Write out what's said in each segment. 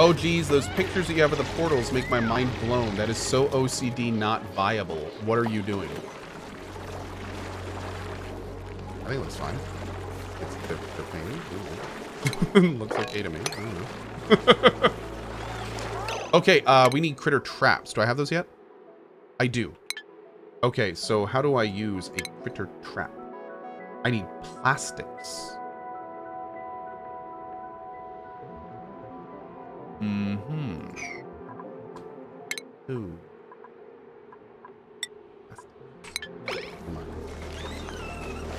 Oh, geez, those pictures that you have of the portals make my mind blown. That is so OCD not viable. What are you doing? I think it looks fine. It's, they're, they're painting. looks okay to me. I don't know. okay, uh, we need critter traps. Do I have those yet? I do. Okay, so how do I use a critter trap? I need plastics. Mm-hmm. Ooh.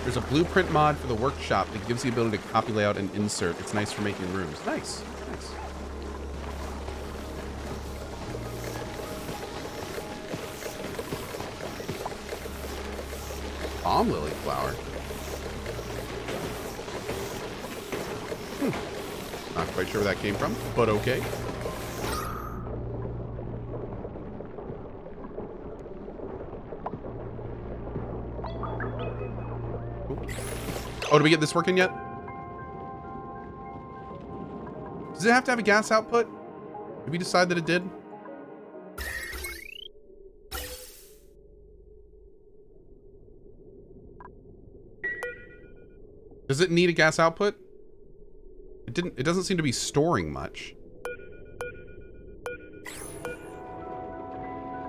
There's a blueprint mod for the workshop that gives the ability to copy layout and insert. It's nice for making rooms. Nice. Nice. Balm lily flower. Quite sure where that came from, but okay. Oh, did we get this working yet? Does it have to have a gas output? Did we decide that it did? Does it need a gas output? It didn't it doesn't seem to be storing much.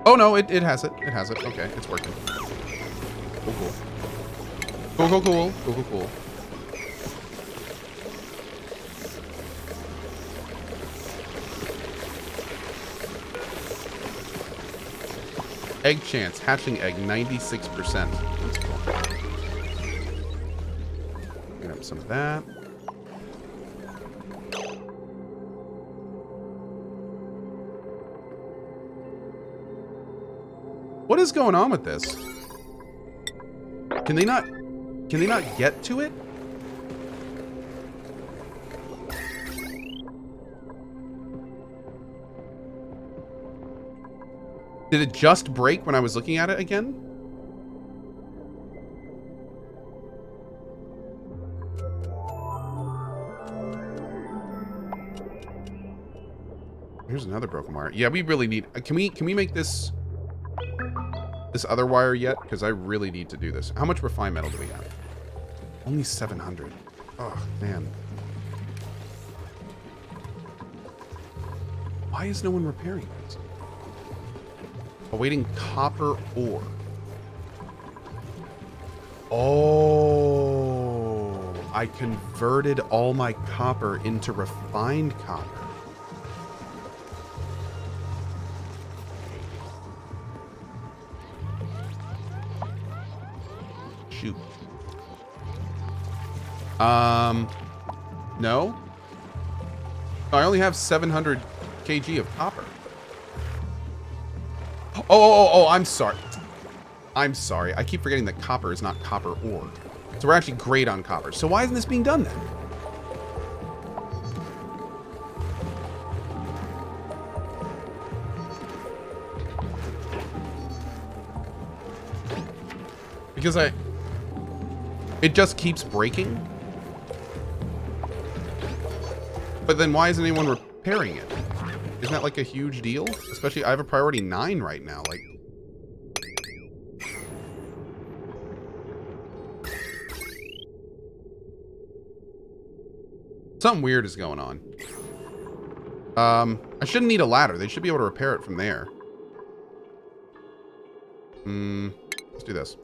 Oh no, it, it has it. It has it. Okay, it's working. Cool, cool. Cool, cool, cool. Cool, cool, cool. Egg chance. Hatching egg, 96%. That's cool. Grab some of that. Is going on with this? Can they not... Can they not get to it? Did it just break when I was looking at it again? Here's another broken wire. Yeah, we really need... Can we can we make this this other wire yet? Because I really need to do this. How much refined metal do we have? Only 700. Oh, man. Why is no one repairing this? Awaiting copper ore. Oh, I converted all my copper into refined copper. Um, no. I only have 700 kg of copper. Oh, oh, oh, oh, I'm sorry. I'm sorry. I keep forgetting that copper is not copper ore. So we're actually great on copper. So why isn't this being done then? Because I... It just keeps breaking? But then why isn't anyone repairing it? Isn't that like a huge deal? Especially, I have a priority 9 right now. Like, Something weird is going on. Um, I shouldn't need a ladder. They should be able to repair it from there. Hmm, let's do this.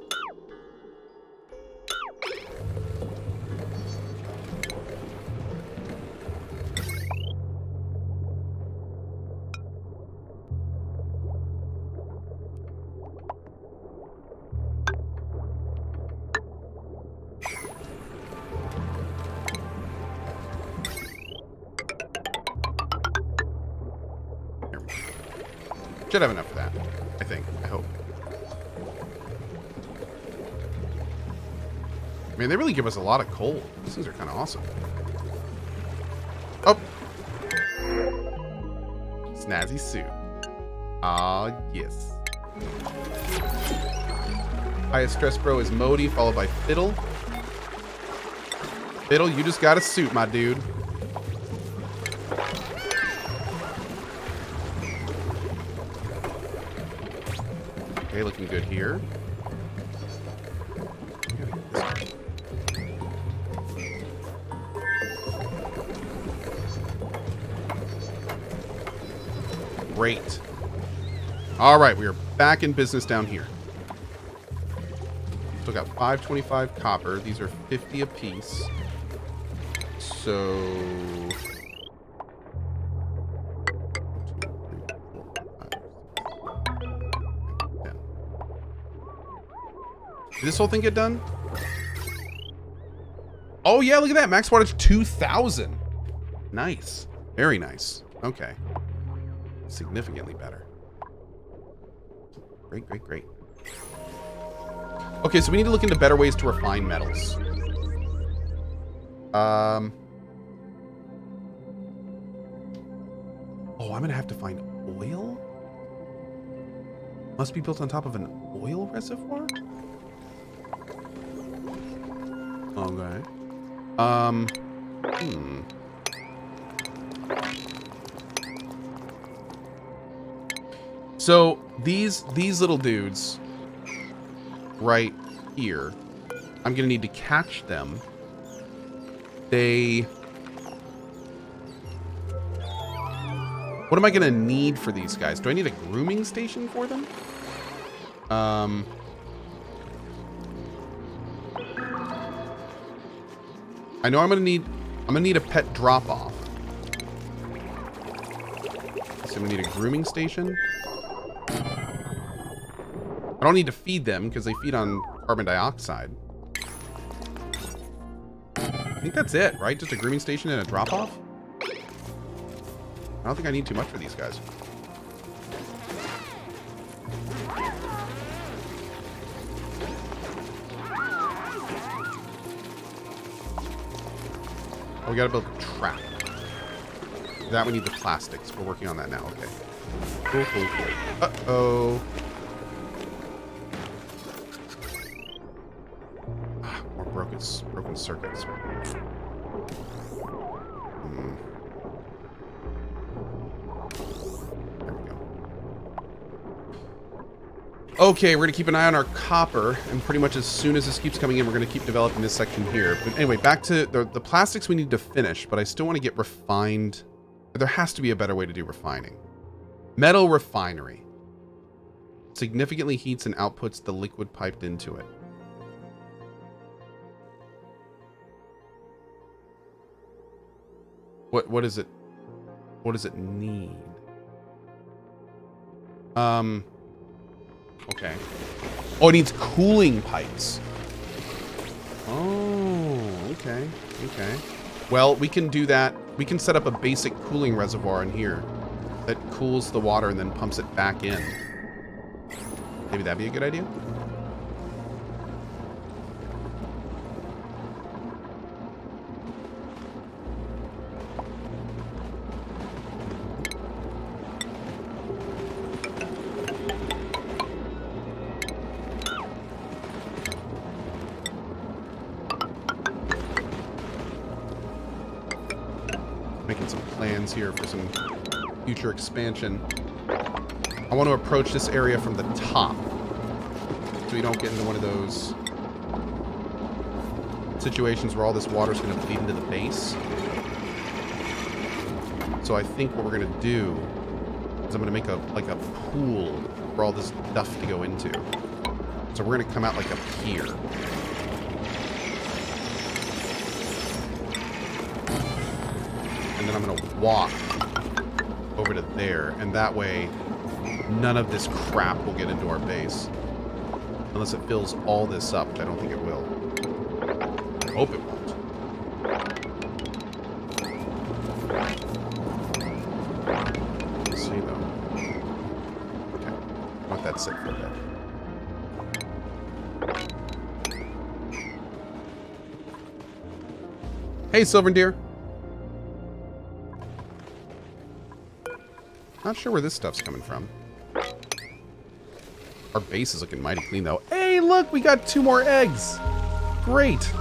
Should have enough for that. I think. I hope. I mean, they really give us a lot of coal. These things are kind of awesome. Oh! Snazzy suit. Ah, yes. Highest stress bro is Modi, followed by Fiddle. Fiddle, you just got a suit, my dude. Okay, looking good here. Great. All right, we are back in business down here. Still got 525 copper. These are 50 apiece. So... this whole thing get done? Oh, yeah, look at that. Max wattage 2,000. Nice. Very nice. Okay. Significantly better. Great, great, great. Okay, so we need to look into better ways to refine metals. Um... Oh, I'm to have to find oil? Must be built on top of an oil reservoir? Okay. Um, hmm. So these these little dudes right here, I'm gonna need to catch them. They What am I gonna need for these guys? Do I need a grooming station for them? Um I know I'm gonna need I'm gonna need a pet drop off. So we need a grooming station. I don't need to feed them because they feed on carbon dioxide. I think that's it, right? Just a grooming station and a drop off? I don't think I need too much for these guys. Oh, we gotta build a trap. That we need the plastics. We're working on that now. Okay. Cool, cool, cool. Uh-oh. Ah, more broken, broken circuits. Okay, we're going to keep an eye on our copper, and pretty much as soon as this keeps coming in, we're going to keep developing this section here. But anyway, back to the, the plastics we need to finish, but I still want to get refined. There has to be a better way to do refining. Metal refinery. Significantly heats and outputs the liquid piped into it. What what is it? What does it need? Um Okay. Oh, it needs cooling pipes. Oh, okay. Okay. Well, we can do that. We can set up a basic cooling reservoir in here that cools the water and then pumps it back in. Maybe that'd be a good idea? Here for some future expansion. I want to approach this area from the top. So we don't get into one of those situations where all this water is going to bleed into the base. So I think what we're going to do is I'm going to make a like a pool for all this stuff to go into. So we're going to come out like up here. And then I'm going to walk over to there, and that way none of this crap will get into our base. Unless it fills all this up, which I don't think it will. I hope it won't. Let's see, though. Okay. Let that sit for a bit. Hey, Silver Deer. Not sure where this stuff's coming from. Our base is looking mighty clean, though. Hey, look! We got two more eggs! Great!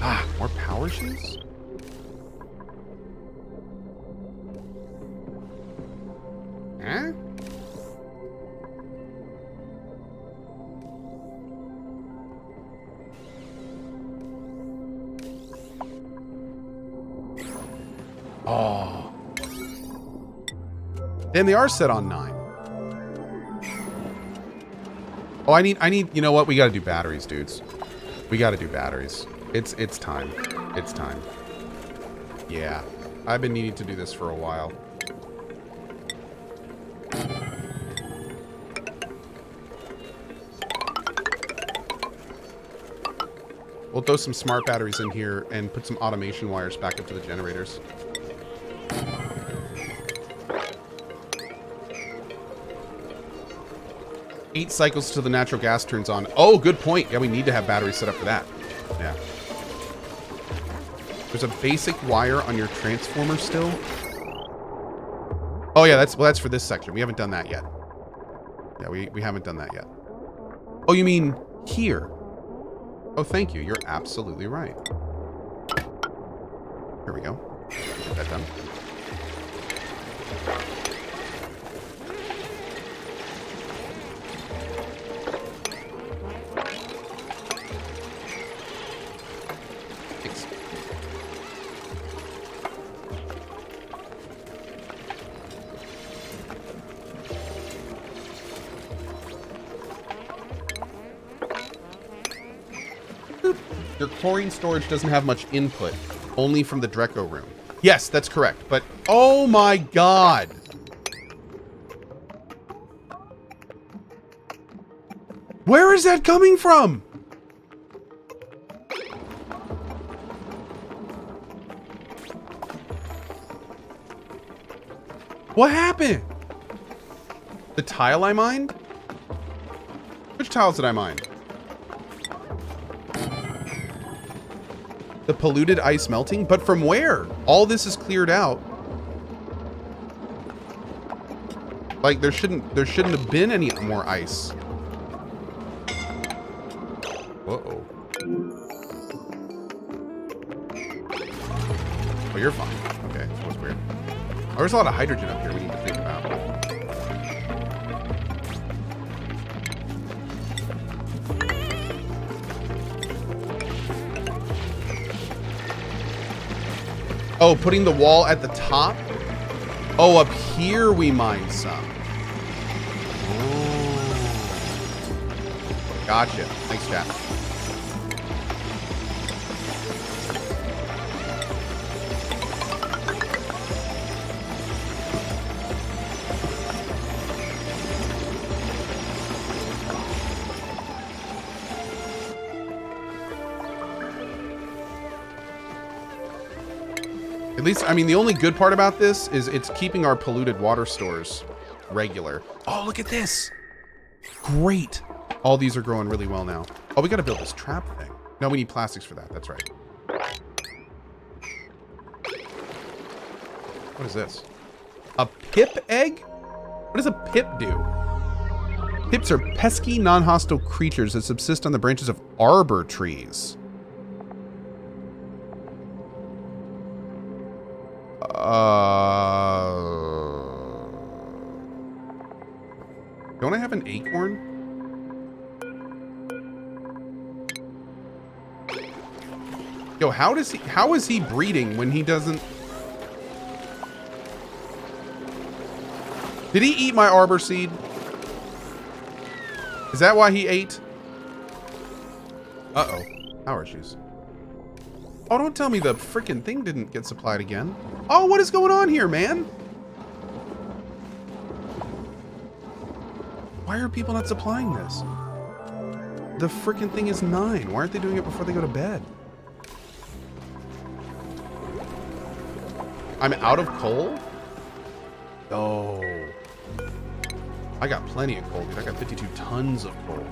Ah, more power shoes? Then they are set on nine. Oh, I need, I need, you know what? We got to do batteries, dudes. We got to do batteries. It's, it's time. It's time. Yeah. I've been needing to do this for a while. We'll throw some smart batteries in here and put some automation wires back up to the generators. Eight cycles till the natural gas turns on. Oh, good point. Yeah, we need to have batteries set up for that. Yeah. There's a basic wire on your transformer still. Oh yeah, that's well that's for this section. We haven't done that yet. Yeah, we, we haven't done that yet. Oh, you mean here? Oh, thank you. You're absolutely right. Here we go. Get that done. Chlorine storage doesn't have much input, only from the Drecko room. Yes, that's correct. But, oh my god. Where is that coming from? What happened? The tile I mined? Which tiles did I mine? Polluted ice melting? But from where? All this is cleared out. Like there shouldn't there shouldn't have been any more ice. Uh-oh. Oh, you're fine. Okay, that was weird. Oh, there's a lot of hydrogen up here Oh, putting the wall at the top? Oh, up here we mine some. Oh. Gotcha. Thanks, chat. At least, I mean, the only good part about this is it's keeping our polluted water stores regular. Oh, look at this. Great. All these are growing really well now. Oh, we got to build this trap thing. No, we need plastics for that. That's right. What is this? A pip egg? What does a pip do? Pips are pesky, non-hostile creatures that subsist on the branches of arbor trees. Uh, don't I have an acorn? Yo, how does he, how is he breeding when he doesn't? Did he eat my arbor seed? Is that why he ate? Uh-oh. Power issues. Oh, don't tell me the freaking thing didn't get supplied again. Oh, what is going on here, man? Why are people not supplying this? The freaking thing is nine. Why aren't they doing it before they go to bed? I'm out of coal? Oh. I got plenty of coal, dude. I got 52 tons of coal.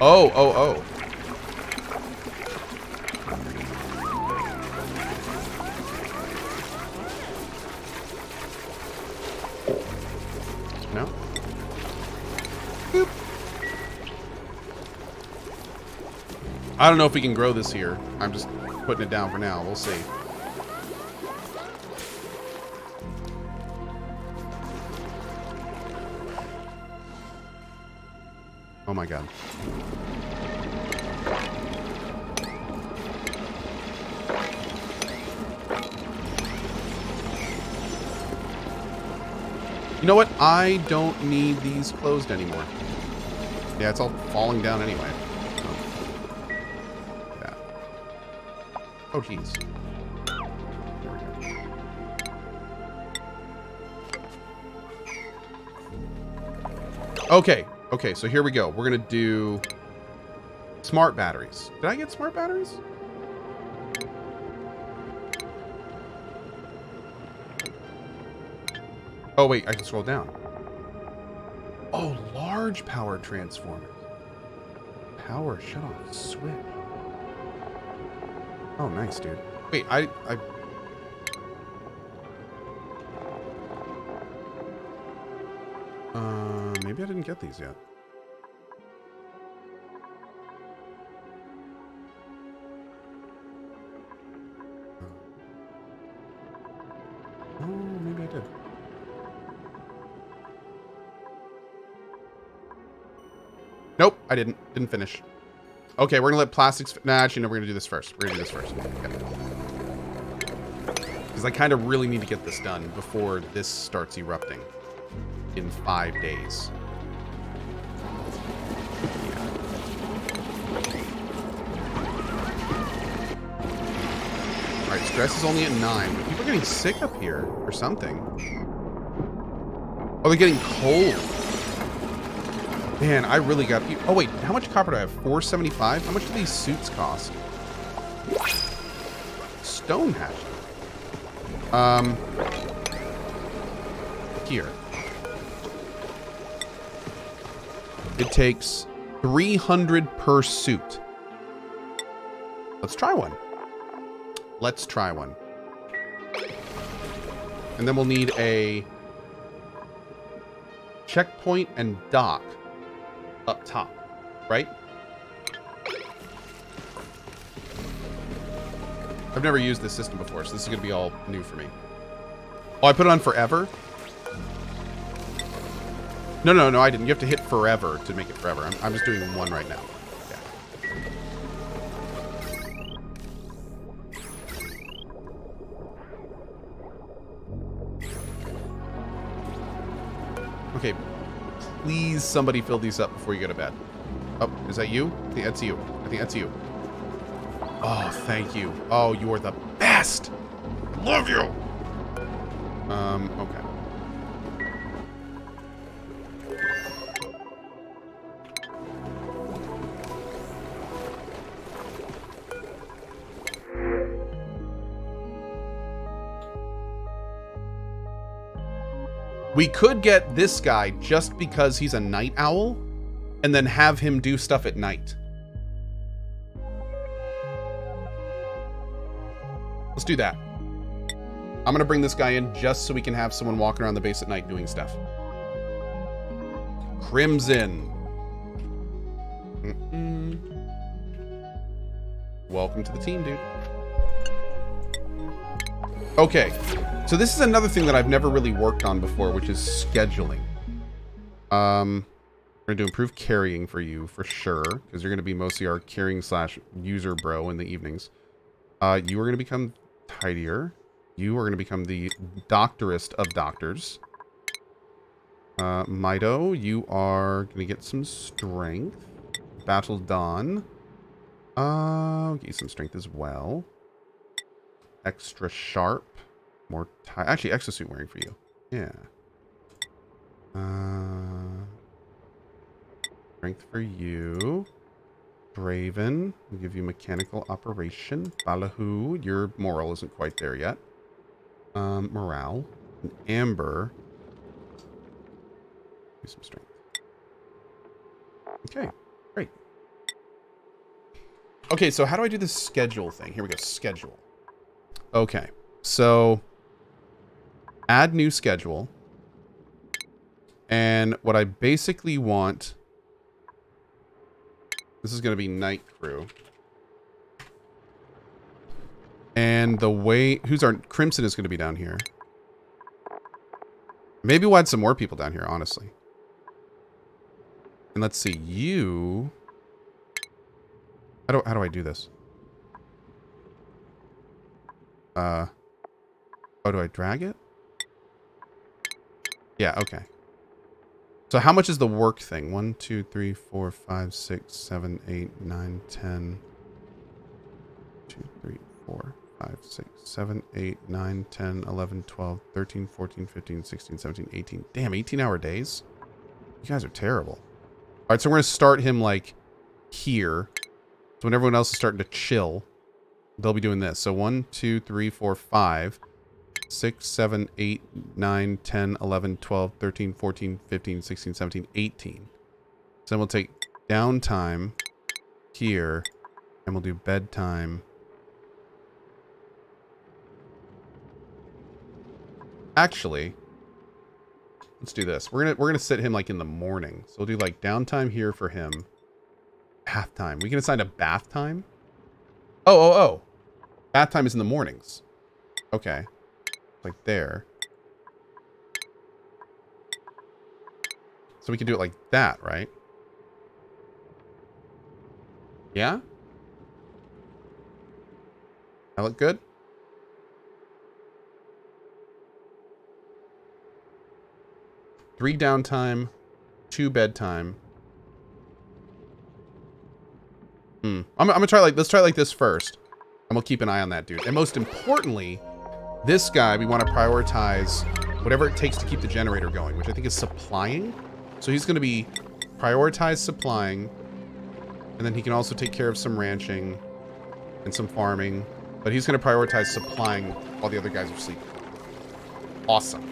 Oh, oh, oh. No? Boop. I don't know if we can grow this here. I'm just putting it down for now. We'll see. Oh my god. You know what? I don't need these closed anymore. Yeah, it's all falling down anyway. So. Yeah. Oh, jeez. Okay. Okay, so here we go. We're going to do smart batteries. Did I get smart batteries? Oh, wait, I can scroll down. Oh, large power transformers. Power shut off switch. Oh, nice, dude. Wait, I, I... Uh, maybe I didn't get these yet. Oh, maybe I did. Nope, I didn't. Didn't finish. Okay, we're gonna let plastics... Nah, actually, no, we're gonna do this first. We're gonna do this first. Because I kind of really need to get this done before this starts erupting in five days. Stress is only at nine. But people are getting sick up here or something. Oh, they're getting cold. Man, I really got... Oh, wait. How much copper do I have? 475? How much do these suits cost? Stone hatch. Um... Here. It takes 300 per suit. Let's try one. Let's try one. And then we'll need a checkpoint and dock up top, right? I've never used this system before, so this is going to be all new for me. Oh, I put it on forever? No, no, no, I didn't. You have to hit forever to make it forever. I'm, I'm just doing one right now. Please somebody fill these up before you go to bed. Oh, is that you? I think that's you. I think that's you. Oh, thank you. Oh, you are the best. Love you. Um, okay. We could get this guy just because he's a night owl and then have him do stuff at night. Let's do that. I'm to bring this guy in just so we can have someone walking around the base at night doing stuff. Crimson. Mm -mm. Welcome to the team, dude. Okay, so this is another thing that I've never really worked on before, which is scheduling. Um, we're going to improve carrying for you, for sure, because you're going to be mostly our carrying slash user bro in the evenings. Uh, you are going to become tidier. You are going to become the doctorist of doctors. Uh, Mido, you are going to get some strength. Battle Dawn. Uh, get you some strength as well. Extra sharp. More tie. Actually, exosuit wearing for you. Yeah. Uh, strength for you. Draven. We'll give you mechanical operation. Balahu. Your moral isn't quite there yet. Um, morale. And Amber. Give some strength. Okay. Great. Okay, so how do I do this schedule thing? Here we go. Schedule. Okay. So add new schedule. And what I basically want, this is going to be night crew. And the way, who's our, Crimson is going to be down here. Maybe we'll add some more people down here, honestly. And let's see, you... How do, how do I do this? Uh, oh, do I drag it? Yeah, okay. So how much is the work thing? 1, 2, 3, 4, 5, 6, 7, 8, 9, 10. 2, 3, 4, 5, 6, 7, 8, 9, 10, 11, 12, 13, 14, 15, 16, 17, 18. Damn, 18 hour days? You guys are terrible. All right, so we're going to start him like here. So when everyone else is starting to chill, they'll be doing this. So 1, 2, 3, 4, 5, 6, 7, 8, 9, 10, 11, 12, 13, 14, 15, 16, 17, 18. So then we'll take downtime here, and we'll do bedtime. Actually, let's do this. We're gonna we're gonna sit him like in the morning. So we'll do like downtime here for him. Bath time. We can assign a bath time. Oh oh oh. Bath time is in the mornings. Okay like there. So we can do it like that, right? Yeah? That look good? Three downtime, two bedtime. Hmm. I'm, I'm gonna try like, let's try like this first. And we'll keep an eye on that dude. And most importantly, this guy, we want to prioritize whatever it takes to keep the generator going, which I think is supplying. So he's going to be prioritize supplying, and then he can also take care of some ranching and some farming. But he's going to prioritize supplying while the other guys are sleeping. Awesome.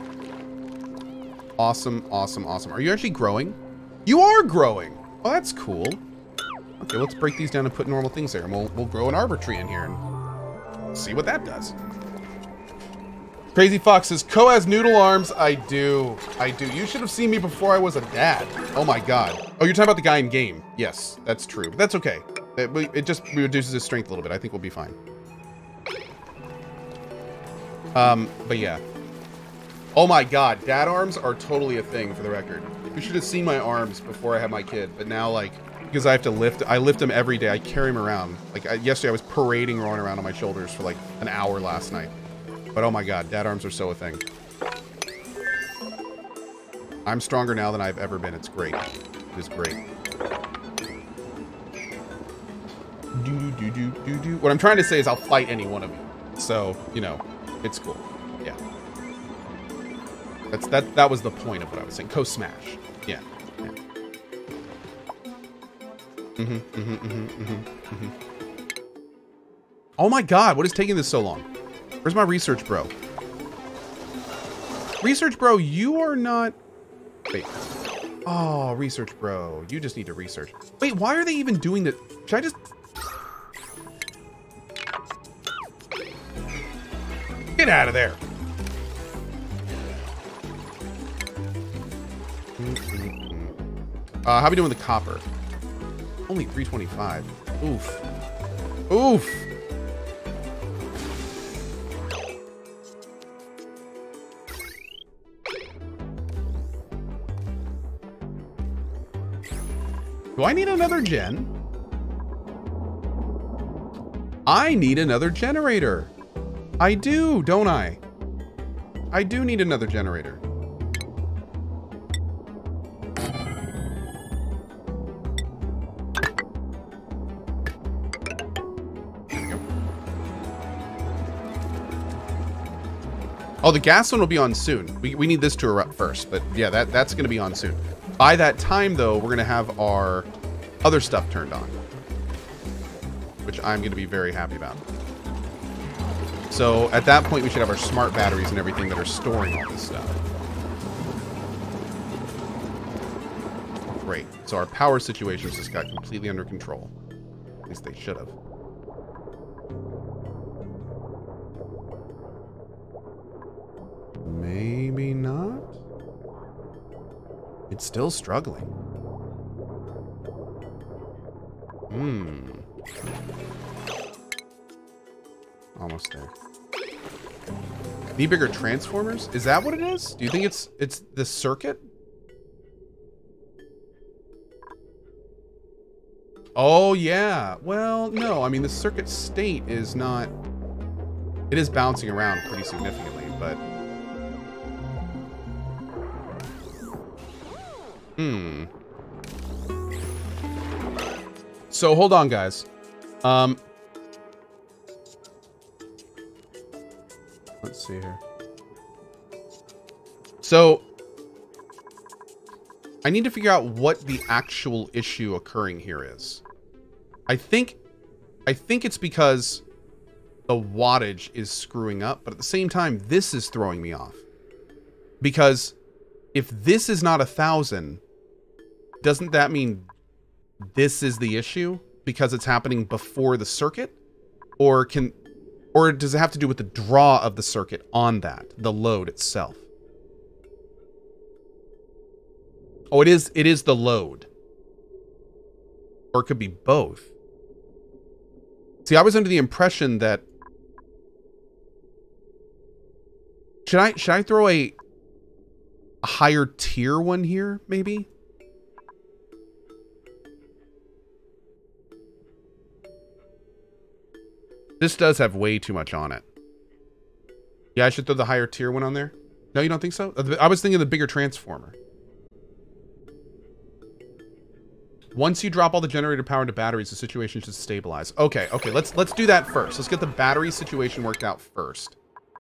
Awesome, awesome, awesome. Are you actually growing? You are growing! Oh, that's cool. Okay, let's break these down and put normal things there, and we'll, we'll grow an arbor tree in here and see what that does. Crazy Fox says, Cohh has noodle arms. I do. I do. You should have seen me before I was a dad. Oh my god. Oh, you're talking about the guy in game. Yes, that's true. But that's okay. It, it just reduces his strength a little bit. I think we'll be fine. Um, but yeah. Oh my god, dad arms are totally a thing for the record. You should have seen my arms before I had my kid, but now like because I have to lift I lift him every day. I carry him around. Like I, yesterday I was parading Rowan around on my shoulders for like an hour last night. But oh my god, dad arms are so a thing. I'm stronger now than I've ever been. It's great. It is great. Do, do, do, do, do. What I'm trying to say is I'll fight any one of you. So, you know, it's cool. Yeah. That's that that was the point of what I was saying. Co-smash. Yeah. Mm-hmm, mm-hmm, mm-hmm. Oh my god, what is taking this so long? Where's my research bro? Research bro, you are not... Wait. Oh, research bro. You just need to research. Wait, why are they even doing that? Should I just... Get out of there. Uh, how are we doing with the copper? Only 325. Oof. Oof. Do I need another gen? I need another generator. I do, don't I? I do need another generator. Oh, the gas one will be on soon. We, we need this to erupt first, but yeah, that, that's going to be on soon. By that time, though, we're going to have our other stuff turned on. Which I'm going to be very happy about. So at that point, we should have our smart batteries and everything that are storing all this stuff. Great. So our power situations just got completely under control. At least they should have. It's still struggling. Hmm. Almost there. Need bigger transformers? Is that what it is? Do you think it's it's the circuit? Oh, yeah. Well, no. I mean, the circuit state is not... It is bouncing around pretty significantly, but... Hmm. So, hold on, guys. Um... Let's see here. So, I need to figure out what the actual issue occurring here is. I think I think it's because the wattage is screwing up, but at the same time, this is throwing me off. Because if this is not a thousand, doesn't that mean this is the issue because it's happening before the circuit? Or can or does it have to do with the draw of the circuit on that, the load itself? Oh, it is it is the load. Or it could be both. See, I was under the impression that Should I should I throw a, a higher tier one here, maybe? This does have way too much on it. Yeah, I should throw the higher tier one on there. No, you don't think so? Uh, I was thinking the bigger transformer. Once you drop all the generator power into batteries, the situation should stabilize. Okay, okay, let's let's do that first. Let's get the battery situation worked out first.